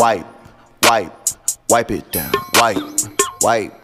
wipe, wipe, wipe it down, wipe, wipe.